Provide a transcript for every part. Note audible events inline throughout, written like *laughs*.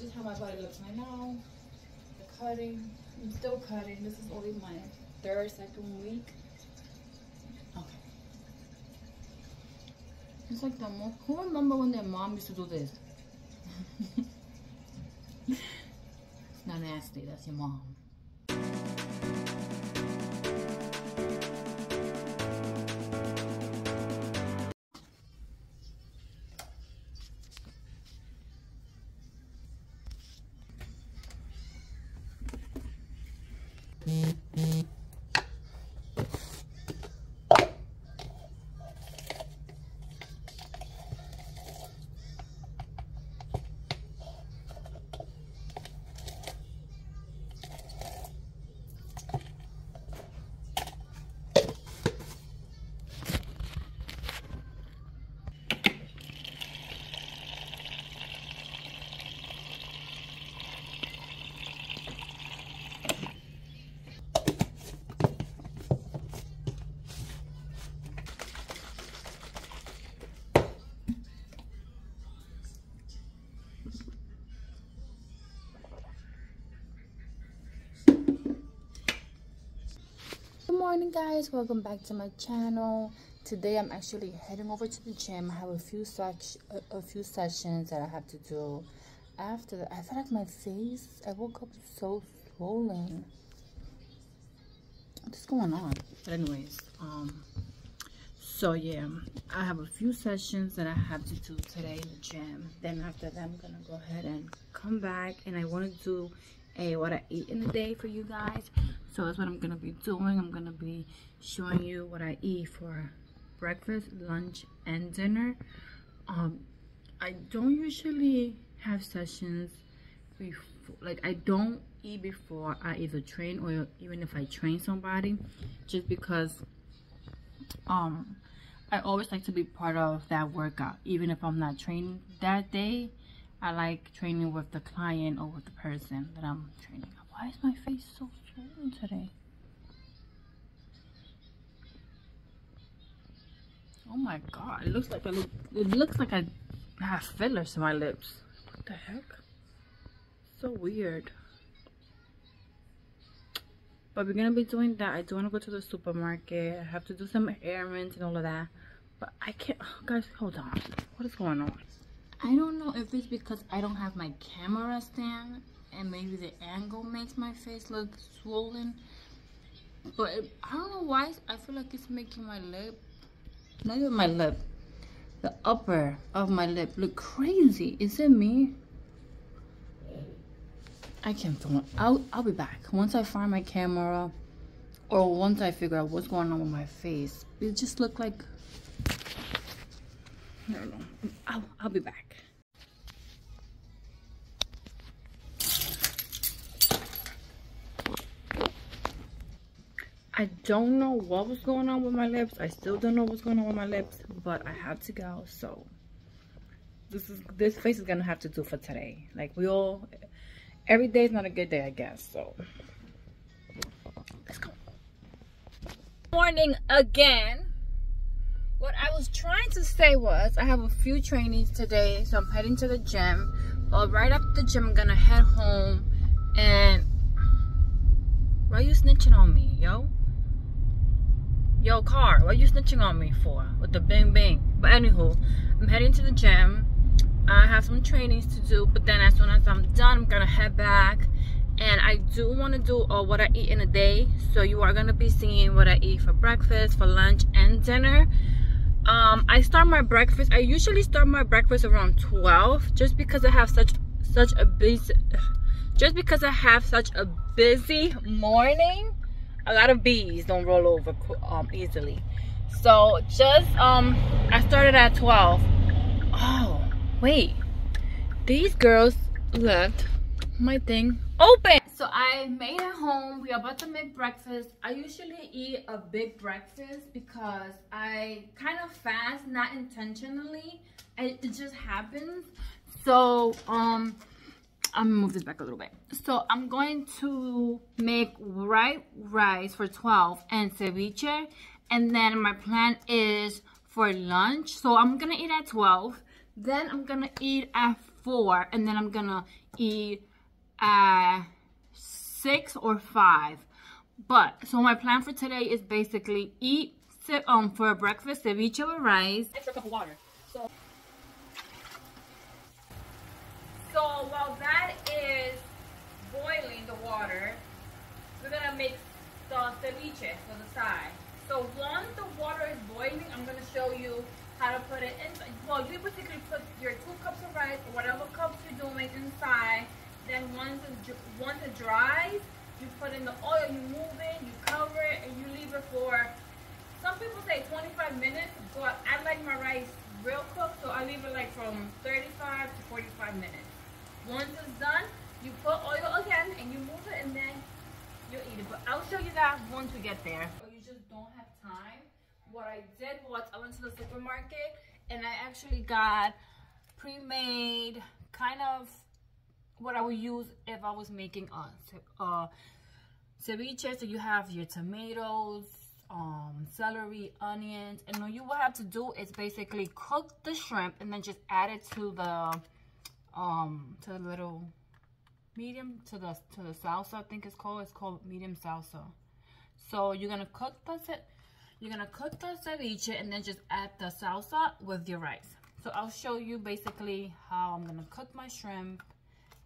is just how my body looks right now. The cutting. I'm still cutting. This is only my third, second week. Okay. It's like the most. Who remember when their mom used to do this? *laughs* it's not nasty. That's your mom. Morning guys, welcome back to my channel. Today I'm actually heading over to the gym. I have a few such a, a few sessions that I have to do. After that, I feel like my face, I woke up so swollen. What's going on? But anyways, um so yeah, I have a few sessions that I have to do today in the gym. Then after that, I'm gonna go ahead and come back and I want to do a what I eat in a day for you guys so that's what i'm gonna be doing. I'm gonna be showing you what i eat for breakfast lunch and dinner. Um i don't usually have sessions before like i don't eat before i either train or even if i train somebody just because um i always like to be part of that workout. Even if i'm not training that day i like training with the client or with the person that i'm training. Why is my face so today? Oh my god, it looks like I look it looks like I have fillers in my lips. What the heck? So weird. But we're gonna be doing that. I do wanna go to the supermarket. I have to do some errands and all of that. But I can't oh, guys hold on. What is going on? I don't know if it's because I don't have my camera stand and maybe the angle makes my face look swollen. But it, I don't know why I feel like it's making my lip not even my lip the upper of my lip look crazy. Is it me? I can't film I'll, I'll be back. Once I find my camera or once I figure out what's going on with my face it just looked like I don't know. I'll, I'll be back I don't know what was going on with my lips. I still don't know what's going on with my lips, but I have to go. So this is this face is gonna have to do for today. Like we all, every day is not a good day, I guess. So let's go. Morning again. What I was trying to say was I have a few trainings today, so I'm heading to the gym. But right after the gym, I'm gonna head home and why are you snitching on me, yo? Yo car what are you snitching on me for? With the bing bing. But anywho i'm heading to the gym. I have some trainings to do but then as soon as i'm done i'm gonna head back. And i do want to do uh, what i eat in a day. So you are to be seeing what i eat for breakfast for lunch and dinner. Um i start my breakfast i usually start my breakfast around 12 just because i have such such a busy just because i have such a busy morning a lot of bees don't roll over um, easily. So just, um, I started at 12. Oh, wait. These girls left my thing open. So I made it home. We are about to make breakfast. I usually eat a big breakfast because I kind of fast, not intentionally. it just happens. So, um, I'm gonna move this back a little bit. So I'm going to make white rice for 12 and ceviche. And then my plan is for lunch. So I'm gonna eat at 12. Then I'm gonna eat at four, and then I'm gonna eat at six or five. But so my plan for today is basically eat um for breakfast ceviche with rice. Extra cup of water. So while that is boiling the water, we're gonna make the ceviche for the side. So once the water is boiling, I'm gonna show you how to put it in. Well, you basically put your two cups of rice or whatever cups you're doing inside. Then once it, once it dries, you put in the oil, you move it, you cover it, and you leave it for, some people say 25 minutes, but I like my rice real cooked, so I leave it like from 35 to 45 minutes. Once it's done, you put oil again, and you move it, and then you eat it. But I'll show you that once we get there But you just don't have time, what I did was I went to the supermarket and I actually got pre-made kind of what I would use if I was making a, a ceviche. So you have your tomatoes, um, celery, onions, and all you will have to do is basically cook the shrimp and then just add it to the um to the little medium to the to the salsa. I think it's called. It's called medium salsa. So you're gonna cook the you're gonna cook the ceviche and then just add the salsa with your rice. So I'll show you basically how I'm gonna cook my shrimp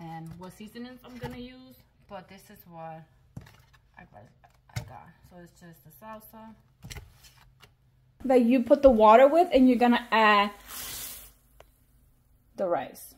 and what seasonings I'm gonna use. But this is what I got. I got. So it's just the salsa that you put the water with, and you're gonna add the rice.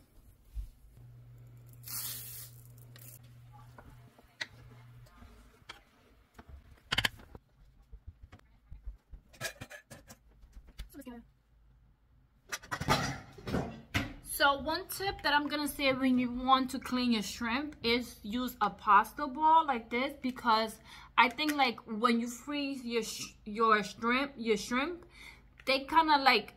So one tip that I'm gonna say when you want to clean your shrimp is use a pasta ball like this because I think like when you freeze your your shrimp your shrimp they kind of like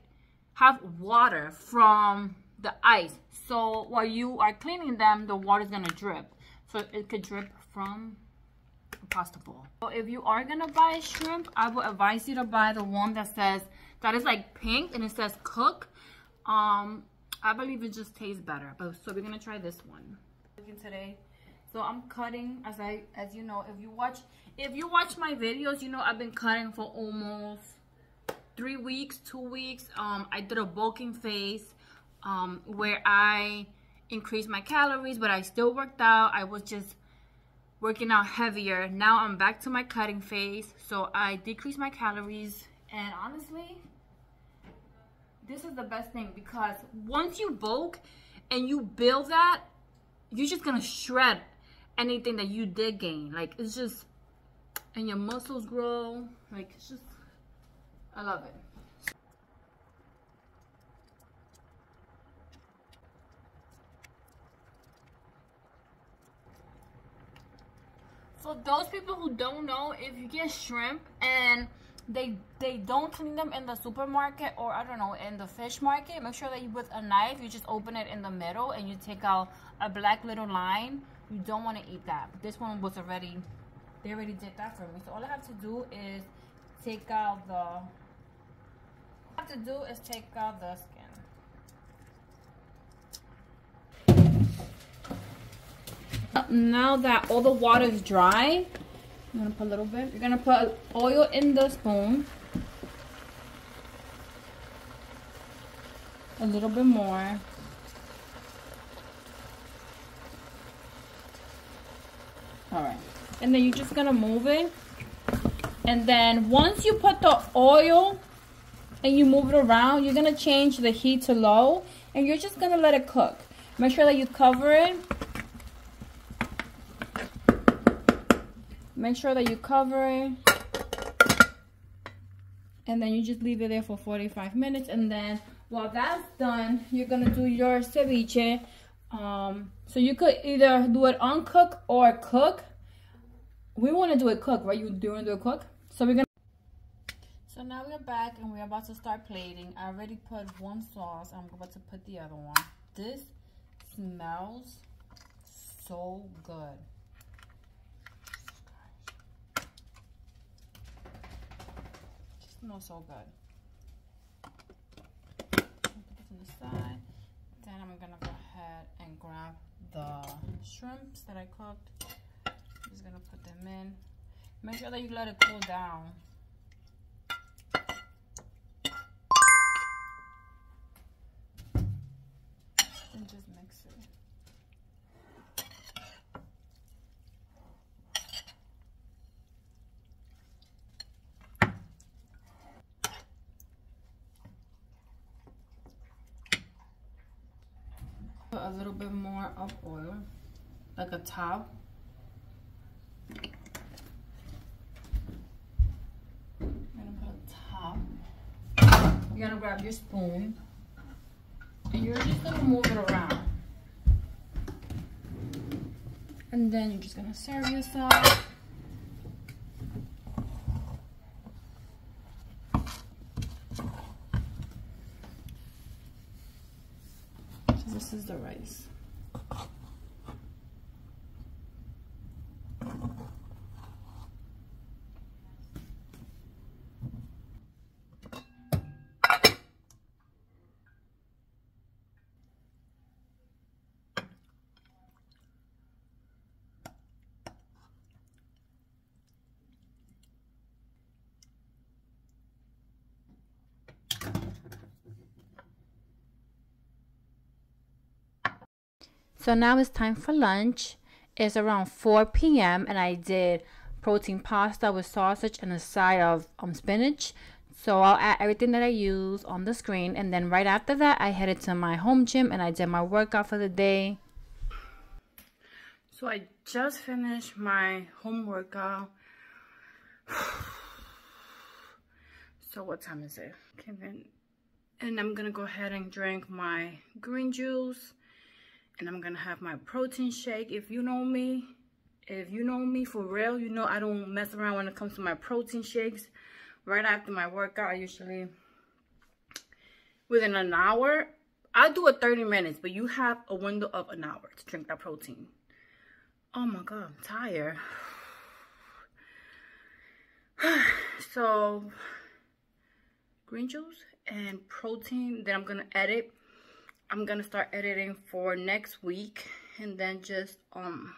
have water from the ice. So while you are cleaning them, the water is gonna drip. So it could drip from a pasta bowl. So if you are gonna buy shrimp, I would advise you to buy the one that says that is like pink and it says cook. Um, I believe it just tastes better. So we're gonna try this one. Today, so I'm cutting as I as you know. If you watch if you watch my videos, you know I've been cutting for almost three weeks, two weeks. Um, I did a bulking phase um, where I increased my calories, but I still worked out. I was just working out heavier. Now I'm back to my cutting phase, so I decreased my calories. And honestly, this is the best thing because once you bulk and you build that, you're just gonna shred anything that you did gain. Like it's just, and your muscles grow. Like it's just, I love it. For those people who don't know, if you get shrimp and they they don't clean them in the supermarket or I don't know in the fish market. Make sure that you with a knife you just open it in the middle and you take out a black little line. You don't want to eat that. This one was already they already did that for me. So all I have to do is take out the all I have to do is take out the skin. Now that all the water is dry, I'm gonna put a little bit. You're gonna put oil in the spoon. A little bit more. Alright. And then you're just gonna move it. And then once you put the oil and you move it around, you're gonna change the heat to low and you're just gonna let it cook. Make sure that you cover it Make sure that you cover it. And then you just leave it there for 45 minutes. And then while that's done, you're to do your ceviche. Um, so you could either do it uncook or cook. We want to do it cook, right? You doing do it cook? So we're to so now we're back and we're about to start plating. I already put one sauce. I'm about to put the other one. This smells so good. Smells so good. Put this on the side. Then I'm gonna go ahead and grab the shrimps that I cooked. I'm just gonna put them in. Make sure that you let it cool down. And just mix it. Little bit more of oil, like a top. I'm gonna put a top. You're gonna grab your spoon and you're just gonna move it around. And then you're just gonna serve yourself. this is the rice. So now it's time for lunch. It's around 4 p.m. and I did protein pasta with sausage and a side of um, spinach. So I'll add everything that I use on the screen and then right after that I headed to my home gym and I did my workout for the day. So I just finished my home workout. *sighs* so what time is it? Okay, and I'm gonna go ahead and drink my green juice and I'm gonna have my protein shake. If you know me, if you know me for real, you know I don't mess around when it comes to my protein shakes. Right after my workout, I usually, within an hour, I do a 30 minutes, but you have a window of an hour to drink that protein. Oh my God, I'm tired. *sighs* so, green juice and protein, then I'm gonna edit I'm gonna start editing for next week and then just um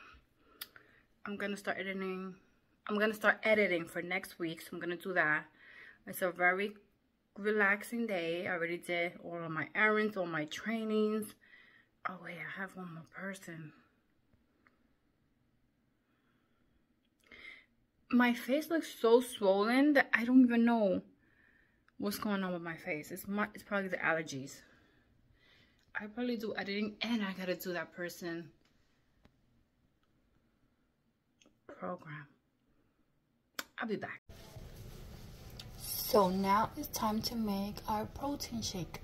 I'm gonna start editing I'm gonna start editing for next week so I'm gonna do that. It's a very relaxing day. I already did all of my errands all my trainings. Oh wait I have one more person. My face looks so swollen that I don't even know what's going on with my face. It's my it's probably the allergies I probably do editing and I gotta do that person program. I'll be back. So now it's time to make our protein shake.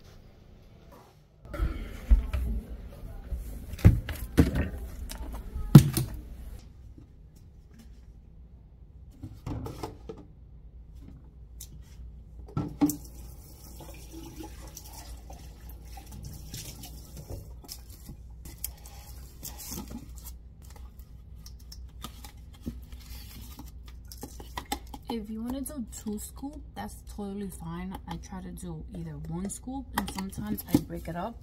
if you want to do two scoop that's totally fine. I try to do either one scoop and sometimes i break it up.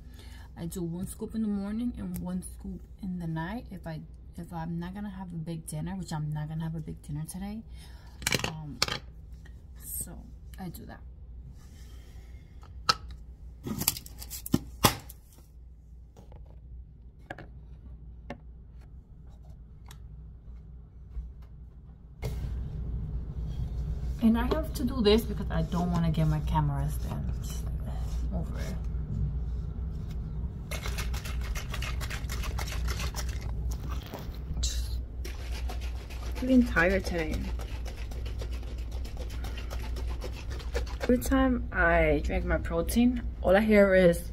I do one scoop in the morning and one scoop in the night. If i if i'm not gonna have a big dinner which i'm not gonna have a big dinner today um so i do that And I have to do this because I don't want to get my camera stand over it. feeling tired today. Every time I drink my protein, all I hear is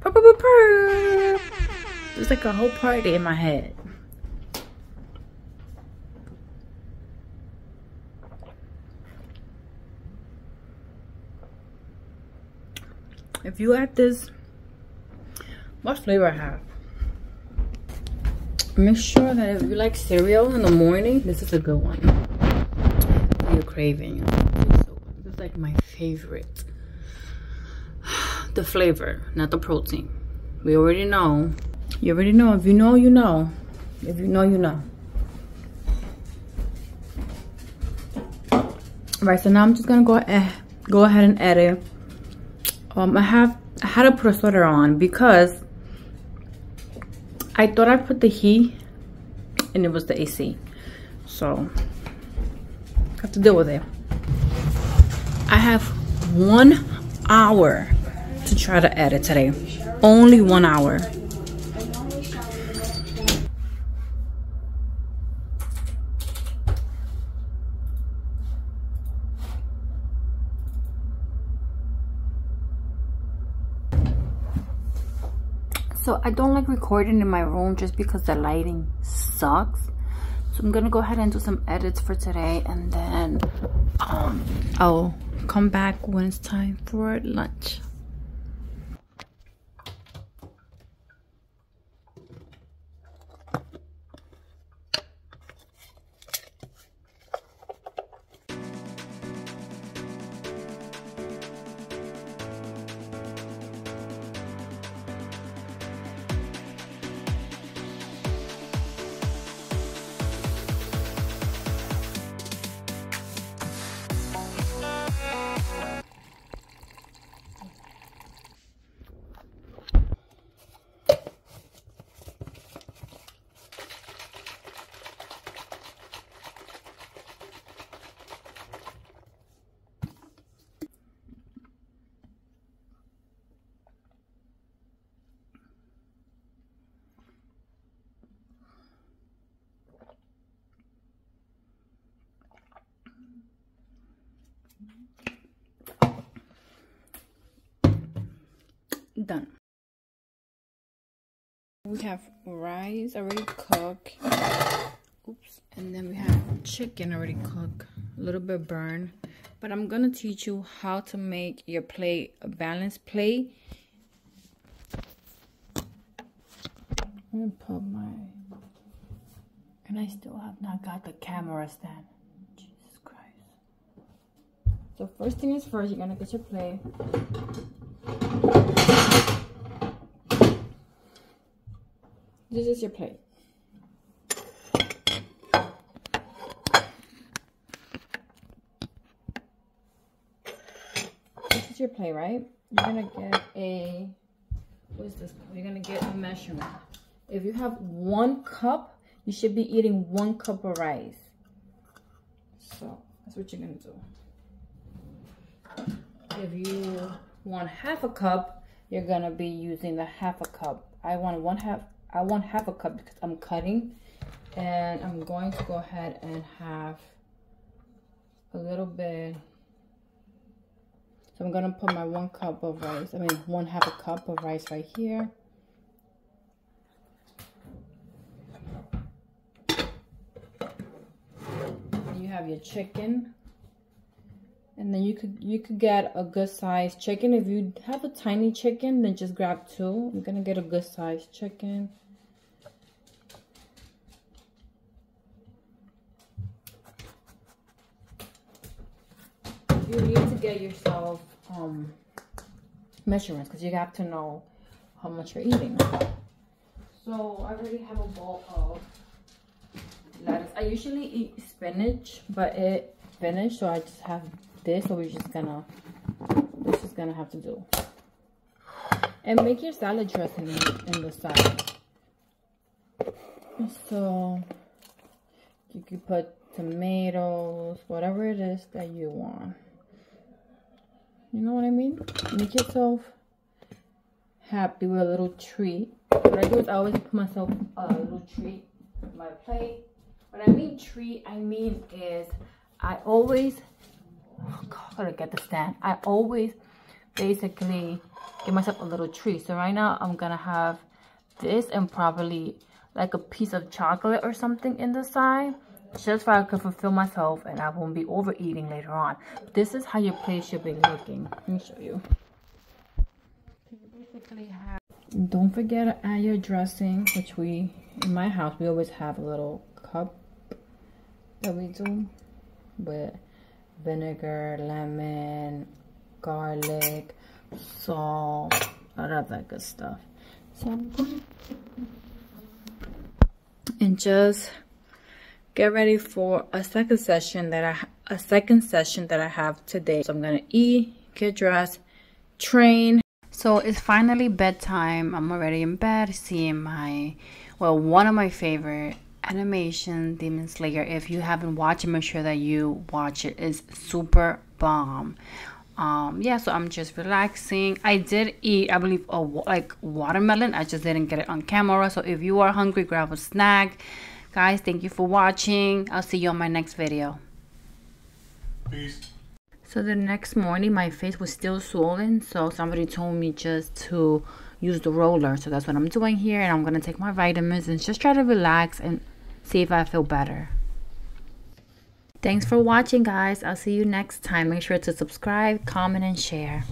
purr. It's like a whole party in my head. If you like this what flavor I have? Make sure that if you like cereal in the morning this is a good one. You're craving. This is like my favorite. The flavor not the protein. We already know. You already know. If you know you know. If you know, you know. Right, so now I'm just gonna go eh, go ahead and edit. Um, I have I had to put a sweater on because I thought I put the heat and it was the AC. So I have to deal with it. I have one hour to try to edit today. Only one hour. So I don't like recording in my room just because the lighting sucks. So I'm gonna go ahead and do some edits for today and then um, I'll come back when it's time for lunch. Done. We have rice already cooked. Oops. And then we have chicken already cooked. A little bit burned. But I'm to teach you how to make your plate a balanced plate. I'm to put my... And I still have not got the camera stand. Jesus Christ. So first thing is first, you're to get your plate. This is your plate. This is your plate, right? You're gonna get a, what is this? You're gonna get a measurement. If you have one cup, you should be eating one cup of rice. So that's what you're gonna do. If you want half a cup, you're gonna be using the half a cup. I want one half I want half a cup because I'm cutting. And I'm going to go ahead and have a little bit. So I'm gonna put my one cup of rice I mean one half a cup of rice right here. You have your chicken. And then you could you could get a good size chicken. If you have a tiny chicken then just grab two. I'm gonna get a good size chicken you need to get yourself um, measurements because you have to know how much you're eating. So I already have a bowl of lettuce. I usually eat spinach, but it finished, so I just have this. So we're just gonna, this is gonna have to do. And make your salad dressing in, in the side. So you could put tomatoes, whatever it is that you want. You know what I mean? Make yourself happy with a little treat. What I do is I always put myself a little treat on my plate. What I mean treat, I mean is I always, oh God, gotta get the stand. I always basically give myself a little treat. So right now I'm gonna have this and probably like a piece of chocolate or something in the side just so I can fulfill myself and I won't be overeating later on. This is how your plate should be looking. Let me show you. Don't forget to add your dressing, which we, in my house, we always have a little cup that we do with vinegar, lemon, garlic, salt, all of that good stuff. So and just get ready for a second session that I a second session that I have today. So I'm gonna eat, get dressed, train. So it's finally bedtime. I'm already in bed, seeing my well one of my favorite animation Demon Slayer. If you haven't watched it, make sure that you watch it. It's super bomb. Um, yeah, so I'm just relaxing. I did eat, I believe, a like watermelon. I just didn't get it on camera. So if you are hungry, grab a snack. Guys, thank you for watching. I'll see you on my next video. Peace. So the next morning, my face was still swollen. So somebody told me just to use the roller. So that's what I'm doing here. And I'm going to take my vitamins and just try to relax and see if I feel better. Thanks for watching, guys. I'll see you next time. Make sure to subscribe, comment, and share.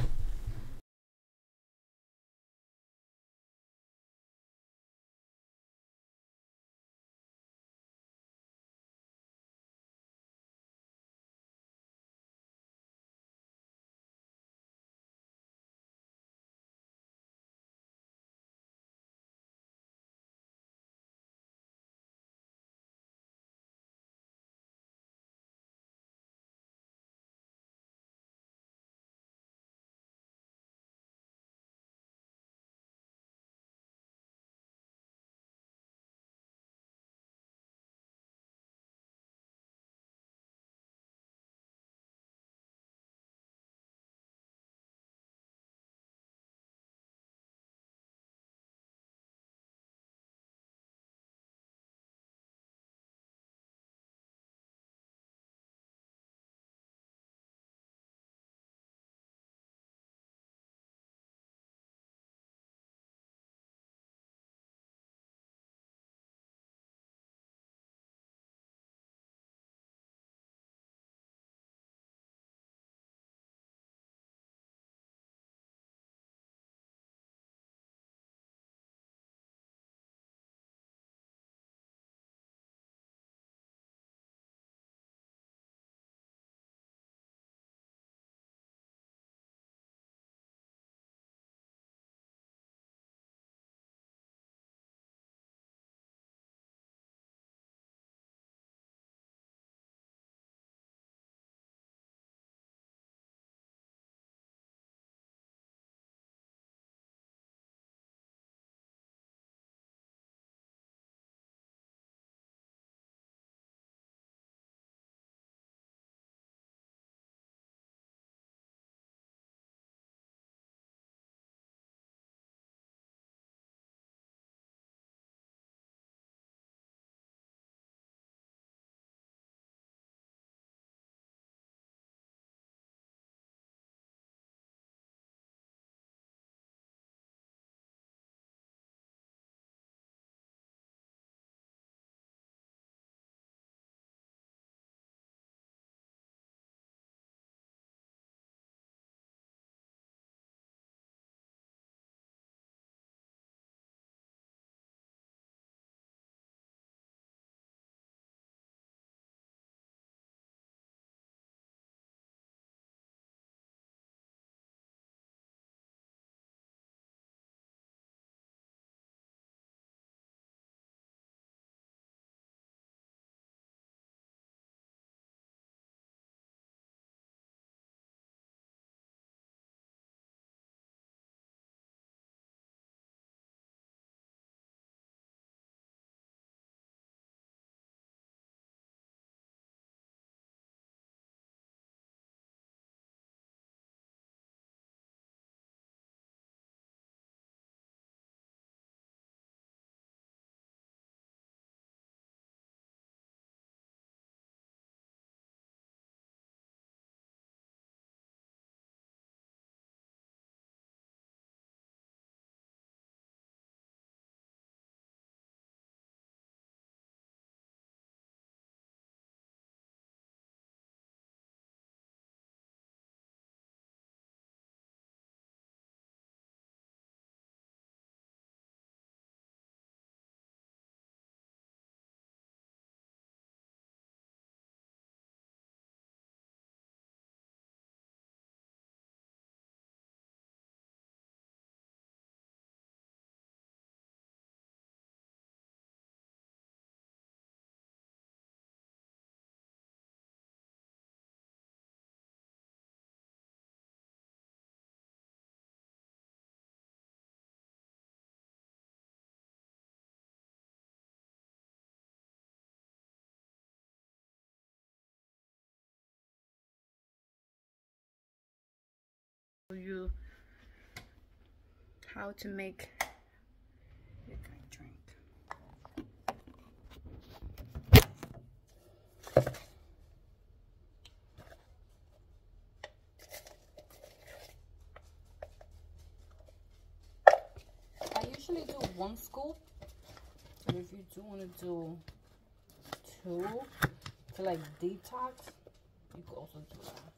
You how to make. I usually do one scoop, but if you do want to do two to like detox, you could also do that.